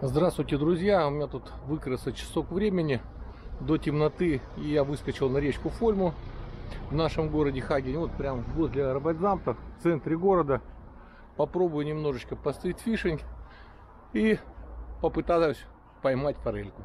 Здравствуйте, друзья! У меня тут выкраса часок времени до темноты, и я выскочил на речку Фольму в нашем городе Хаген, вот прям возле Робальзамта, в центре города. Попробую немножечко постритфишинг и попытаюсь поймать форельку.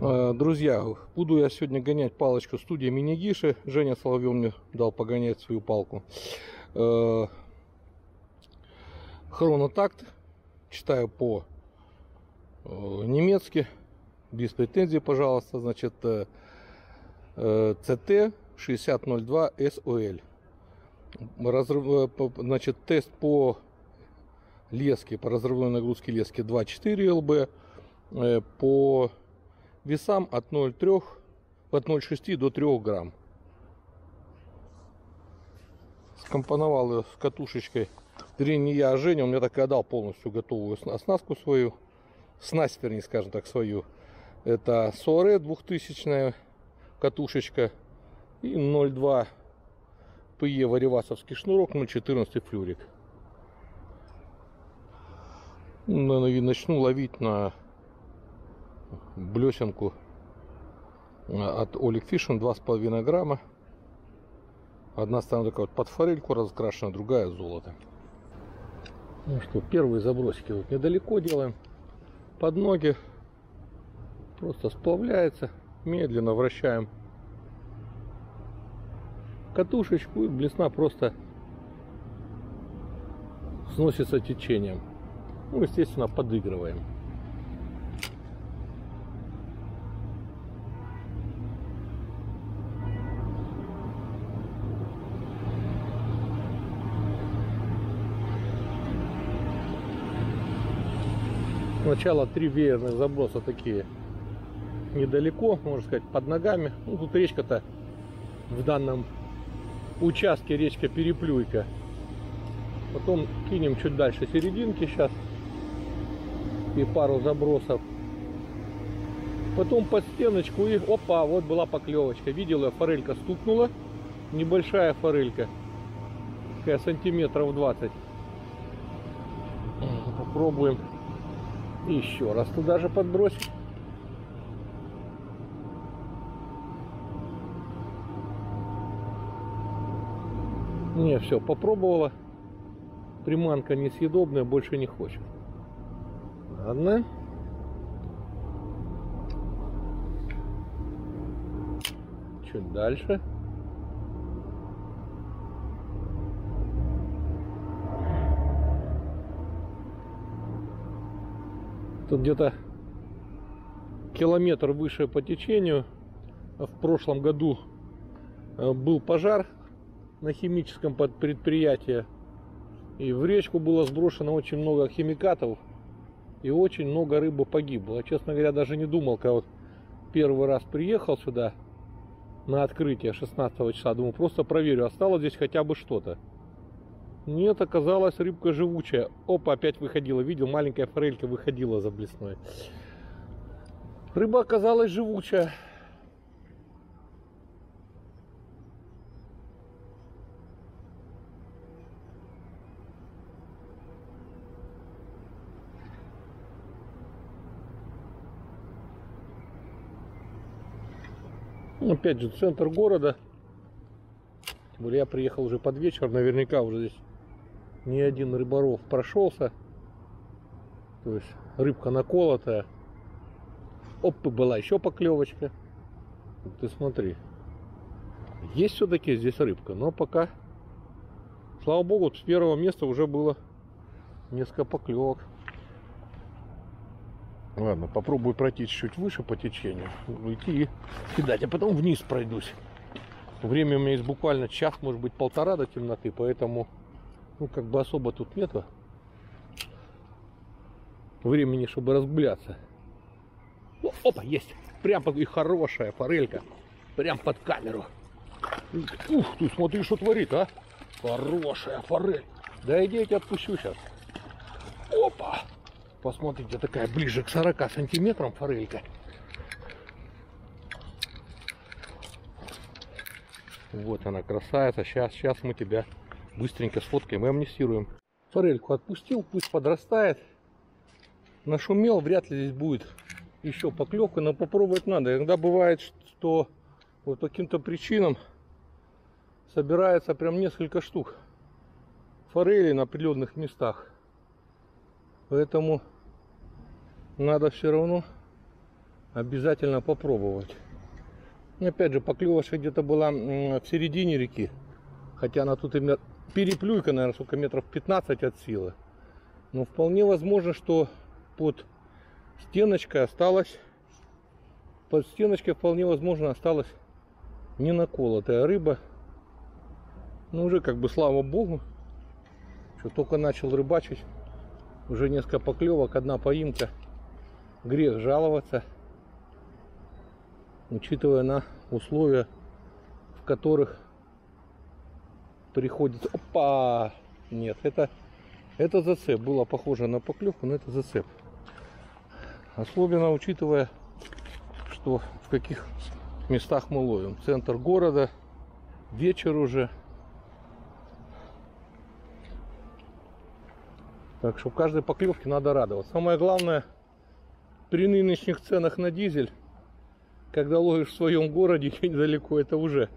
А, Друзья, буду я сегодня гонять палочку студия Мини-Гиши. Женя Соловьев мне дал погонять свою палку. Э, Хронотакт. Читаю по э, немецки. Без претензий, пожалуйста. Значит, CT 6002 SOL. Разрыв, э, значит, тест по леске, по разрывной нагрузке лески 2.4 ЛБ. Э, По весам от 0,3 от 0,6 до 3 грамм. Скомпоновал ее с катушечкой. Вернее, не я, а Женя. Он мне так и отдал полностью готовую сна- оснастку свою. Снасть, вернее, скажем так, свою. Это Соре 2000 катушечка. И 0,2 ПЕ варивасовский шнурок, 0,14 флюрик. Ну, и начну ловить на блесенку а, от Олик Фишин 2,5 грамма. Одна сторона такая вот под форельку разкрашена, другая золото. Ну что, первые забросики вот недалеко делаем. Под ноги. Просто сплавляется. Медленно вращаем катушечку и блесна просто сносится течением. Ну, естественно, подыгрываем. Сначала три веерных заброса такие недалеко, можно сказать, под ногами. Ну, тут речка-то в данном участке речка Переплюйка. Потом кинем чуть дальше серединки сейчас. И пару забросов. Потом под стеночку и опа, вот была поклевочка. Видел я, форелька стукнула. Небольшая форелька. Такая сантиметров 20. Попробуем еще раз туда же подбросить. Не, все, попробовала. Приманка несъедобная, больше не хочет. Ладно. Чуть дальше. Тут где-то километр выше по течению. В прошлом году э, был пожар на химическом предприятии. И в речку было сброшено очень много химикатов. И очень много рыбы погибло. Честно говоря, даже не думал, когда вот первый раз приехал сюда на открытие 16 числа. Думаю, просто проверю, осталось здесь хотя бы что-то. Нет, оказалось рыбка живучая. Опа, опять выходила. Видел, маленькая форелька выходила за блесной. Рыба оказалась живучая. Ну, Опять же, центр города. Тем более я приехал уже под вечер, наверняка уже здесь ни один рыборов прошелся. То есть рыбка наколотая. Оп, была еще поклевочка. Ты смотри. Есть все-таки здесь рыбка, но пока, слава богу, с первого места уже было несколько поклевок. Ладно, попробую пройти чуть выше по течению, уйти и кидать, а потом вниз пройдусь. Время у меня есть буквально час, может быть полтора до темноты, поэтому, ну, как бы особо тут нету времени, чтобы разгуляться. О, опа, есть! Прям под... и хорошая форелька. Прям под камеру. Ух ты, смотри, что творит, а! Хорошая форель. Да иди, я тебя отпущу сейчас. Опа! Посмотрите, такая ближе к 40 сантиметрам форелька. Вот она, красавица. Сейчас, сейчас мы тебя быстренько сфоткаем и амнистируем. Форельку отпустил, пусть подрастает. нашумел, вряд ли здесь будет еще поклевка, но попробовать надо. Иногда бывает, что вот по каким-то причинам собирается прям несколько штук форели на определенных местах. Поэтому надо все равно обязательно попробовать. Опять же, поклевочка где-то была в середине реки. Хотя она тут именно переплюйка, наверное, сколько метров 15 от силы. Но вполне возможно, что под стеночкой осталась, под стеночкой вполне возможно осталась не наколотая рыба. Ну уже как бы слава богу, что только начал рыбачить, уже несколько поклевок, одна поимка. Грех жаловаться, учитывая на условия, в которых приходится... Опа! Нет, это, это зацеп. Было похоже на поклевку, но это зацеп. Особенно учитывая, что в каких местах мы ловим. Центр города, вечер уже. Так что в каждой поклевке надо радоваться. Самое главное, при нынешних ценах на дизель, когда ловишь в своем городе недалеко, это уже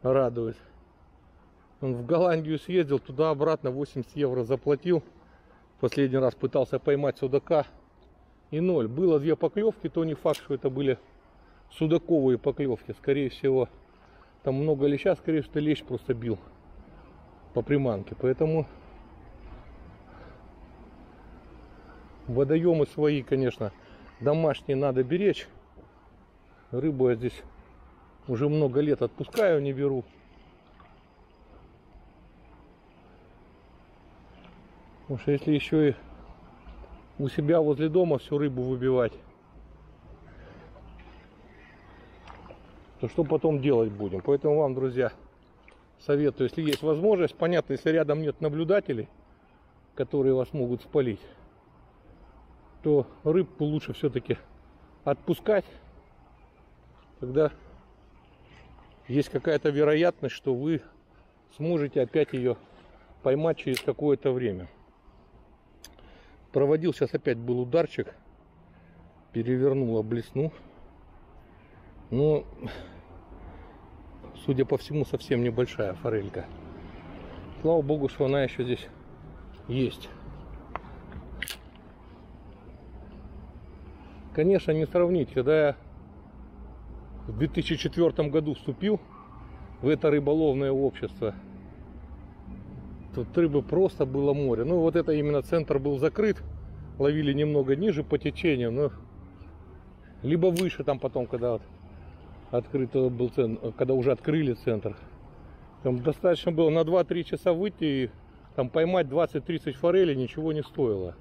радует. Он в Голландию съездил, туда-обратно 80 евро заплатил. Последний раз пытался поймать судака и ноль. Было две поклевки, то не факт, что это были судаковые поклевки. Скорее всего, там много леща, скорее всего, лещ просто бил по приманке. Поэтому водоемы свои, конечно, домашние надо беречь. Рыбу я здесь уже много лет отпускаю, не беру. Потому что если еще и у себя возле дома всю рыбу выбивать, то что потом делать будем? Поэтому вам, друзья, советую, если есть возможность, понятно, если рядом нет наблюдателей, которые вас могут спалить, то рыбку лучше все-таки отпускать, тогда есть какая-то вероятность, что вы сможете опять ее поймать через какое-то время. Проводил сейчас опять был ударчик. Перевернула блесну. Но, судя по всему, совсем небольшая форелька. Слава богу, что она еще здесь есть. Конечно, не сравнить. Когда я в 2004 году вступил в это рыболовное общество, Тут рыбы просто было море. Ну вот это именно центр был закрыт. Ловили немного ниже по течению, но либо выше там потом, когда вот открыто был центр, когда уже открыли центр. Там достаточно было на 2-3 часа выйти и там поймать 20-30 форелей ничего не стоило.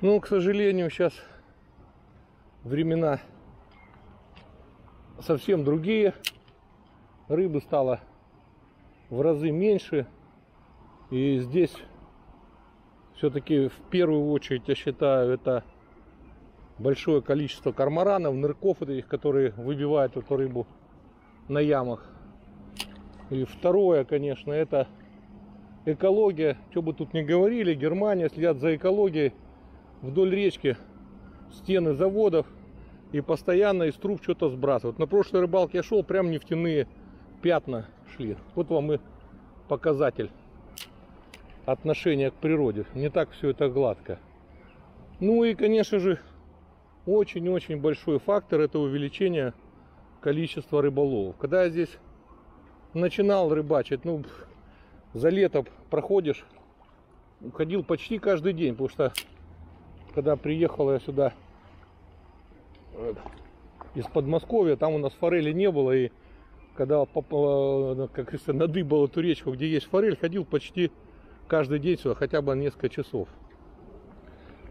Ну, к сожалению, сейчас времена совсем другие. Рыбы стало в разы меньше. И здесь все-таки в первую очередь, я считаю, это большое количество кармаранов, нырков этих, которые выбивают эту рыбу на ямах. И второе, конечно, это экология. Что бы тут ни говорили, Германия следят за экологией. Вдоль речки стены заводов и постоянно из труб что-то сбрасывают. На прошлой рыбалке я шел, прям нефтяные пятна шли. Вот вам и показатель отношения к природе. Не так все это гладко. Ну и, конечно же, очень-очень большой фактор это увеличение количества рыболовов. Когда я здесь начинал рыбачить, ну, за лето проходишь, ходил почти каждый день, потому что когда приехал я сюда э, из Подмосковья, там у нас форели не было, и когда попал, ну, как говорится, надыбал эту речку, где есть форель, ходил почти каждый день сюда, хотя бы несколько часов.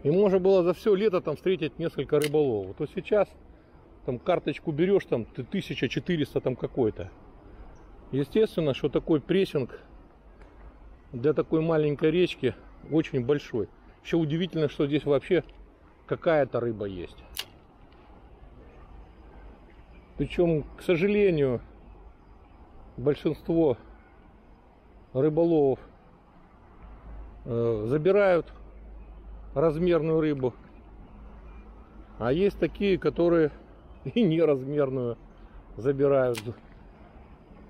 И можно было за все лето там встретить несколько рыболовов. То сейчас там карточку берешь, там ты 1400 там какой-то. Естественно, что такой прессинг для такой маленькой речки очень большой. Еще удивительно, что здесь вообще какая-то рыба есть. Причем, к сожалению, большинство рыболовов э, забирают размерную рыбу. А есть такие, которые и неразмерную забирают.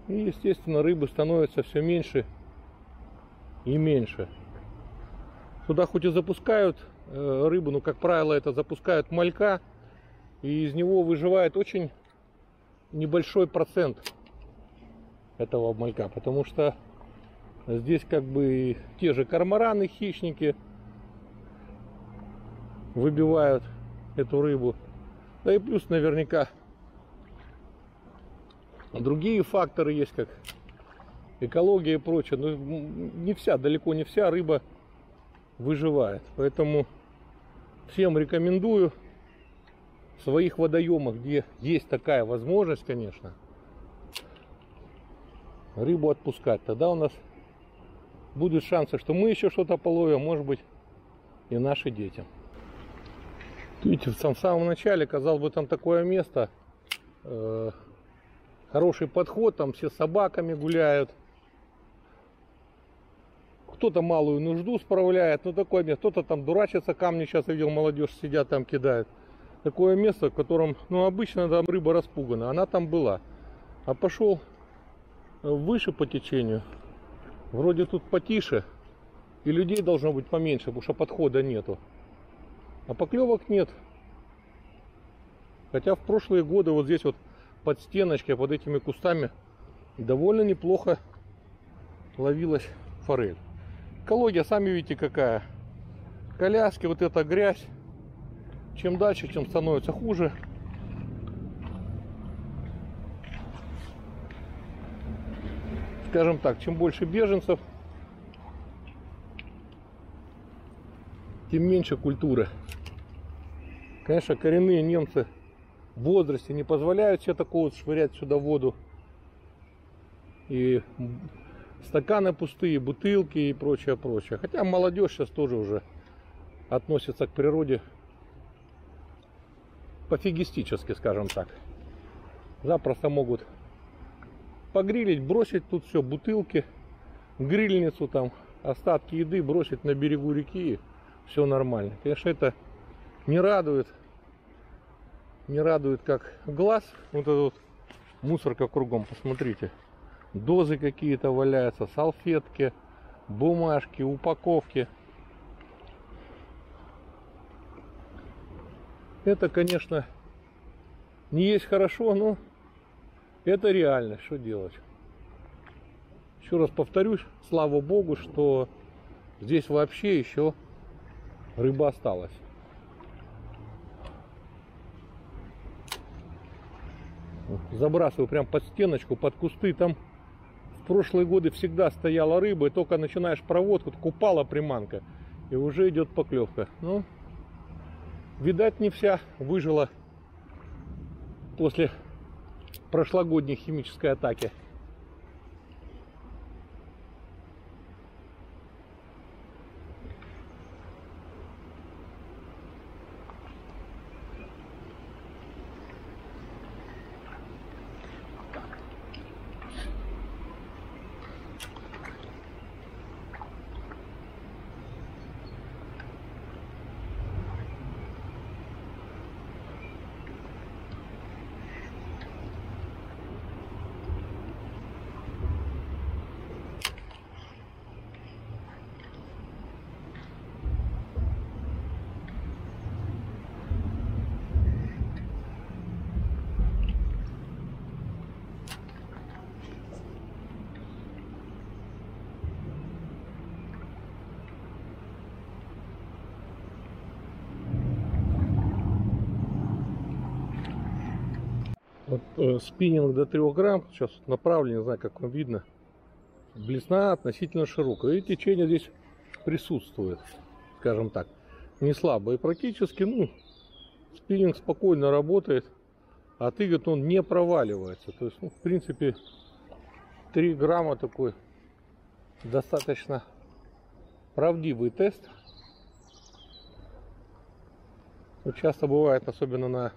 И, естественно, рыбы становятся все меньше и меньше. Туда хоть и запускают э, рыбу, но, как правило, это запускают малька, и из него выживает очень небольшой процент этого малька, потому что здесь как бы те же кормораны, хищники выбивают эту рыбу. Да и плюс наверняка другие факторы есть, как экология и прочее. Но не вся, далеко не вся рыба выживает. Поэтому всем рекомендую в своих водоемах, где есть такая возможность, конечно, рыбу отпускать. Тогда у нас будут шансы, что мы еще что-то половим, может быть, и наши дети. Видите, в самом начале, казалось бы, там такое место, э, хороший подход, там все собаками гуляют, кто-то малую нужду справляет, ну такое место, кто-то там дурачится, камни сейчас видел, молодежь сидят там кидает. Такое место, в котором, ну обычно там рыба распугана, она там была. А пошел выше по течению, вроде тут потише, и людей должно быть поменьше, потому что подхода нету. А поклевок нет. Хотя в прошлые годы вот здесь вот под стеночкой, под этими кустами довольно неплохо ловилась форель. Экология, сами видите, какая. Коляски, вот эта грязь. Чем дальше, чем становится хуже. Скажем так, чем больше беженцев, тем меньше культуры. Конечно, коренные немцы в возрасте не позволяют себе такого швырять сюда воду. И стаканы пустые, бутылки и прочее, прочее. Хотя молодежь сейчас тоже уже относится к природе пофигистически, скажем так. Запросто могут погрилить, бросить тут все, бутылки, грильницу там, остатки еды бросить на берегу реки, все нормально. Конечно, это не радует, не радует как глаз, вот этот вот мусорка кругом, посмотрите дозы какие-то валяются, салфетки, бумажки, упаковки. Это, конечно, не есть хорошо, но это реально, что делать. Еще раз повторюсь, слава богу, что здесь вообще еще рыба осталась. Забрасываю прям под стеночку, под кусты, там прошлые годы всегда стояла рыба, и только начинаешь проводку, так упала приманка, и уже идет поклевка. Ну, видать, не вся выжила после прошлогодней химической атаки. Спиннинг до 3 грамм, сейчас направлен, не знаю, как вам видно. Блесна относительно широкая. И течение здесь присутствует, скажем так. Не слабо. И практически, ну, спиннинг спокойно работает. А тыгот он не проваливается. То есть, ну, в принципе, 3 грамма такой достаточно правдивый тест. Вот часто бывает, особенно на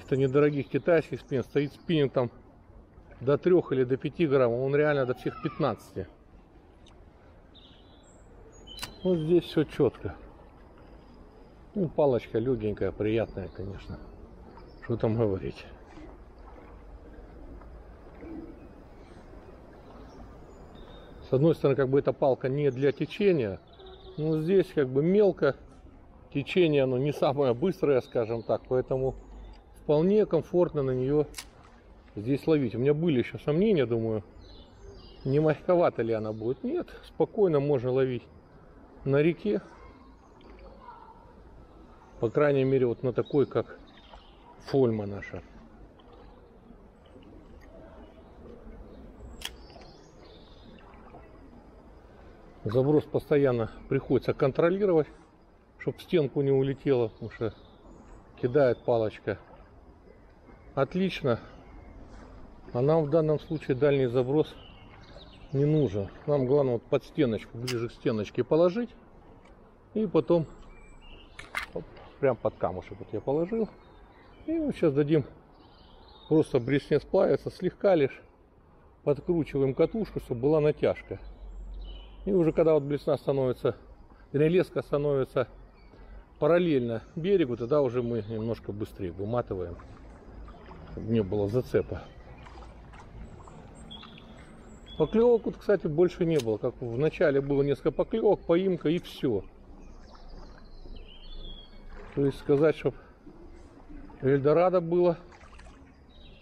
каких-то недорогих китайских спин стоит спиннинг там до 3 или до 5 грамм, он реально до всех 15. Вот здесь все четко. Ну, палочка легенькая, приятная, конечно. Что там говорить. С одной стороны, как бы эта палка не для течения, но здесь как бы мелко, течение оно не самое быстрое, скажем так, поэтому вполне комфортно на нее здесь ловить. У меня были еще сомнения, думаю, не мягковато ли она будет. Нет, спокойно можно ловить на реке. По крайней мере, вот на такой, как фольма наша. Заброс постоянно приходится контролировать, чтобы стенку не улетела, потому что кидает палочка. Отлично. А нам в данном случае дальний заброс не нужен. Нам главное вот под стеночку, ближе к стеночке положить. И потом оп, прям под камушек вот я положил. И вот сейчас дадим просто бресне сплавиться, слегка лишь подкручиваем катушку, чтобы была натяжка. И уже когда вот блесна становится, леска становится параллельно берегу, тогда уже мы немножко быстрее выматываем, не было зацепа. Поклевок вот, кстати, больше не было. Как в начале было несколько поклевок, поимка и все. То есть сказать, чтобы Эльдорадо было,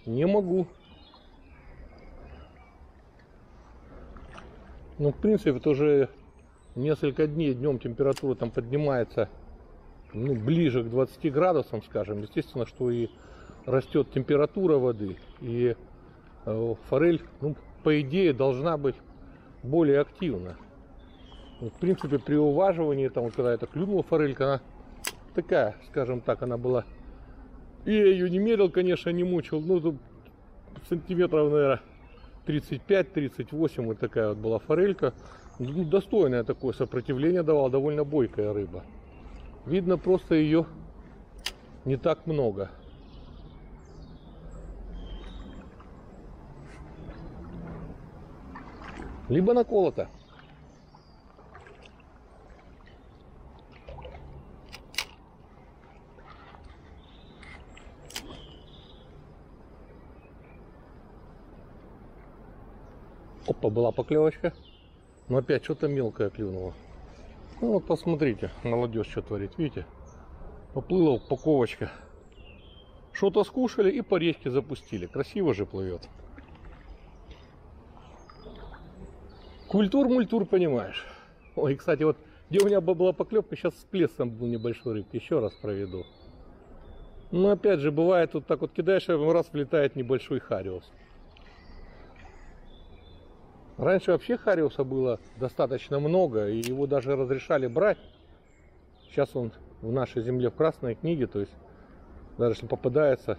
не могу. Ну, в принципе, это уже несколько дней днем температура там поднимается ну, ближе к 20 градусам, скажем. Естественно, что и растет температура воды. И э, форель, ну, по идее, должна быть более активна. В принципе, при уваживании, там, когда это клюнула форелька, она такая, скажем так, она была. И я ее не мерил, конечно, не мучил. Ну, тут сантиметров, наверное, 35-38 вот такая вот была форелька. Ну, достойное такое сопротивление давала, довольно бойкая рыба. Видно, просто ее не так много. Либо наколото. Опа, была поклевочка. Но опять что-то мелкое клюнуло. Ну вот посмотрите, молодежь что творит, видите? Поплыла упаковочка. Что-то скушали и по речке запустили. Красиво же плывет. Культур-мультур, понимаешь. Ой, кстати, вот где у меня была поклевка, сейчас с плесом был небольшой рыбки. Еще раз проведу. Но опять же, бывает вот так вот кидаешь, а раз влетает небольшой хариус. Раньше вообще хариуса было достаточно много, и его даже разрешали брать. Сейчас он в нашей земле в красной книге, то есть даже если попадается,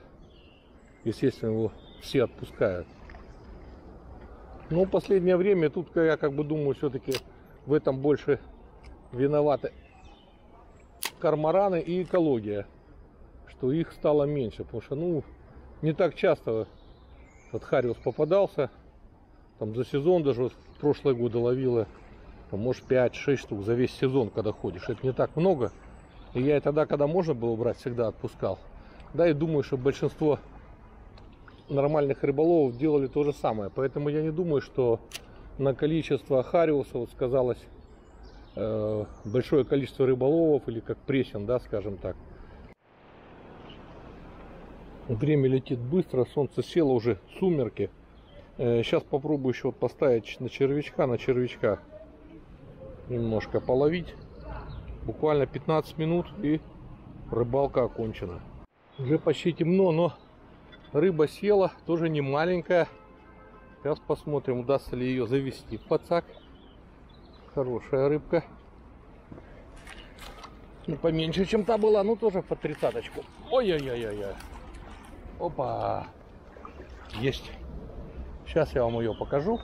естественно, его все отпускают. В последнее время тут я как бы думаю, все-таки в этом больше виноваты кормораны и экология, что их стало меньше, потому что ну не так часто этот хариус попадался, там за сезон даже вот в прошлые годы ловила, там, может 5-6 штук за весь сезон, когда ходишь, это не так много, и я и тогда, когда можно было брать, всегда отпускал. Да, и думаю, что большинство нормальных рыболовов делали то же самое. Поэтому я не думаю, что на количество хариуса вот сказалось э, большое количество рыболовов или как пресен, да, скажем так. Время летит быстро, солнце село уже, сумерки. Э, сейчас попробую еще вот поставить на червячка, на червячка немножко половить. Буквально 15 минут и рыбалка окончена. Уже почти темно, но Рыба села, тоже не маленькая. Сейчас посмотрим, удастся ли ее завести в пацак. Хорошая рыбка. Ну, поменьше, чем та была, ну тоже по тридцаточку. Ой-ой-ой-ой. Опа. Есть. Сейчас я вам ее покажу.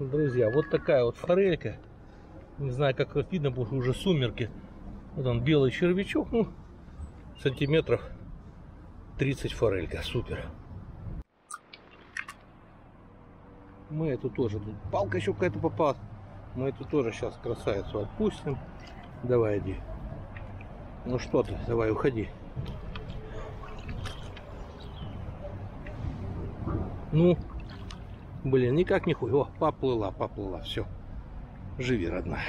Друзья, вот такая вот форелька. Не знаю, как видно, потому уже сумерки. Вот он белый червячок, ну, сантиметров 30 форелька, супер. Мы эту тоже, тут палка еще какая-то попалась. Мы эту тоже сейчас красавицу отпустим. Давай, иди. Ну что ты, давай, уходи. Ну, блин, никак не хуй. О, поплыла, поплыла, все. Живи, родная.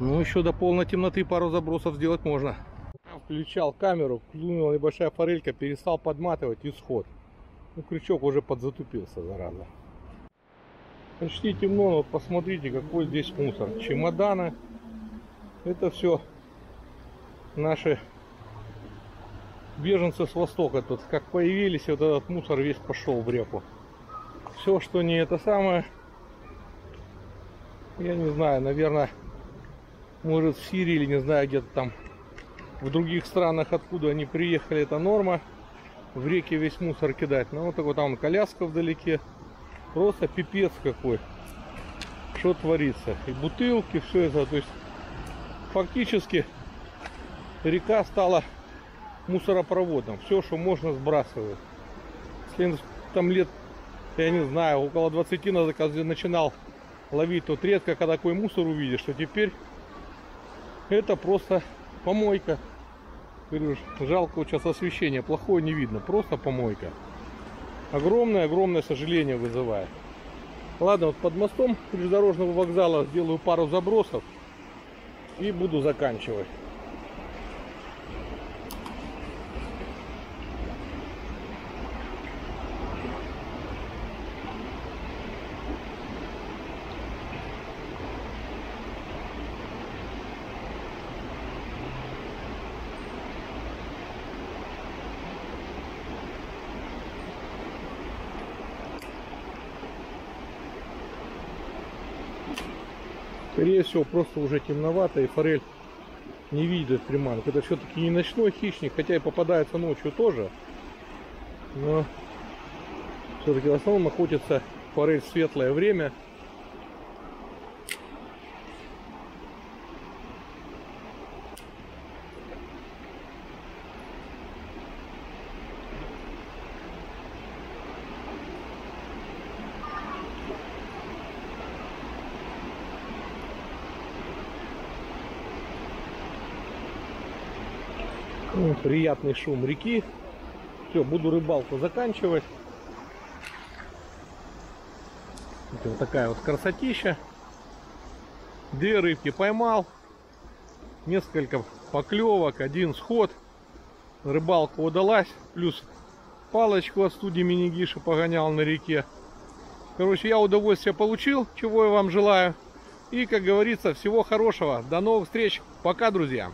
Ну, еще до полной темноты пару забросов сделать можно. Включал камеру, клюнула небольшая форелька, перестал подматывать и сход. Ну, крючок уже подзатупился, зараза. Почти темно, но вот посмотрите, какой здесь мусор. Чемоданы. Это все наши беженцы с востока. Тут как появились, вот этот мусор весь пошел в реку. Все, что не это самое, я не знаю, наверное, может в Сирии или не знаю, где-то там в других странах, откуда они приехали, это норма. В реке весь мусор кидать. Ну вот такой там коляска вдалеке. Просто пипец какой. Что творится. И бутылки, все это. То есть фактически река стала мусоропроводом. Все, что можно, сбрасывают. Если там лет, я не знаю, около 20 назад, когда начинал ловить, тут редко когда такой мусор увидишь, что теперь это просто помойка. Говорю, жалко сейчас освещение плохое не видно, просто помойка. Огромное-огромное сожаление вызывает. Ладно, вот под мостом железнодорожного вокзала сделаю пару забросов и буду заканчивать. Скорее всего, просто уже темновато и форель не видит приманок. Это все-таки не ночной хищник, хотя и попадается ночью тоже. Но все-таки в основном охотится форель в светлое время. Приятный шум реки. Все, буду рыбалку заканчивать. Вот такая вот красотища. Две рыбки поймал. Несколько поклевок, один сход. Рыбалка удалась. Плюс палочку от студии мини-гиши погонял на реке. Короче, я удовольствие получил, чего я вам желаю. И, как говорится, всего хорошего. До новых встреч. Пока, друзья.